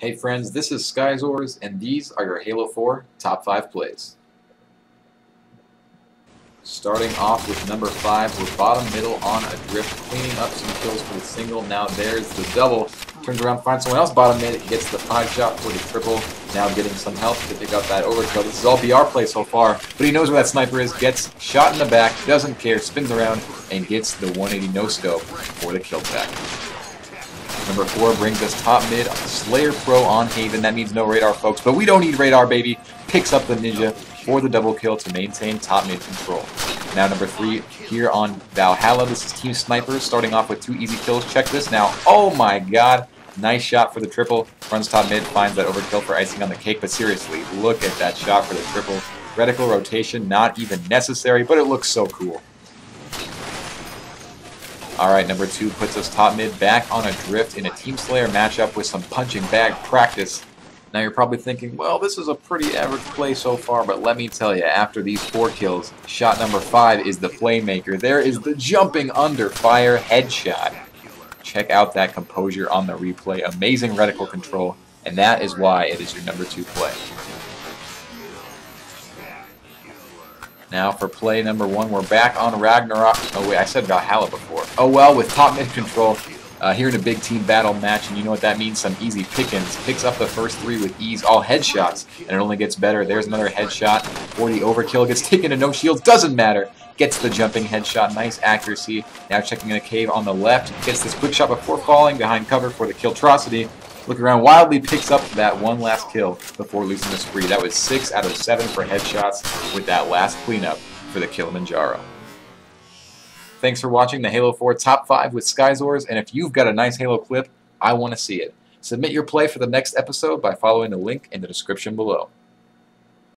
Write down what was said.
Hey friends, this is Skyzorz, and these are your Halo 4 top 5 plays. Starting off with number 5, we're bottom middle on a drift, cleaning up some kills for the single. Now there's the double. Turns around, finds someone else bottom mid, gets the 5 shot for the triple. Now getting some help to pick up that overkill. This is all BR play so far, but he knows where that sniper is, gets shot in the back, doesn't care, spins around, and gets the 180 no scope for the kill tech. Number four brings us top mid, Slayer Pro on Haven. That means no radar, folks, but we don't need radar, baby. Picks up the Ninja for the double kill to maintain top mid control. Now number three here on Valhalla. This is Team Sniper starting off with two easy kills. Check this now. Oh my god. Nice shot for the triple. Runs top mid, finds that overkill for icing on the cake. But seriously, look at that shot for the triple. Reticle rotation, not even necessary, but it looks so cool. Alright, number two puts us top mid back on a drift in a Team Slayer matchup with some punching bag practice. Now you're probably thinking, well, this is a pretty average play so far, but let me tell you, after these four kills, shot number five is the playmaker. There is the jumping under fire headshot. Check out that composure on the replay. Amazing reticle control, and that is why it is your number two play. Now for play number one, we're back on Ragnarok. Oh wait, I said Valhalla before. Oh well, with top mid control, uh, here in a big team battle match, and you know what that means, some easy pickings. Picks up the first three with ease, all headshots, and it only gets better. There's another headshot for the overkill. Gets taken to no shields, doesn't matter. Gets the jumping headshot, nice accuracy. Now checking in a cave on the left. Gets this quick shot before falling behind cover for the Killtrocity. Look around wildly, picks up that one last kill before losing the spree. That was 6 out of 7 for headshots with that last cleanup for the Killimanjaro. Thanks for watching the Halo 4 Top 5 with Skyzorz, and if you've got a nice Halo clip, I want to see it. Submit your play for the next episode by following the link in the description below.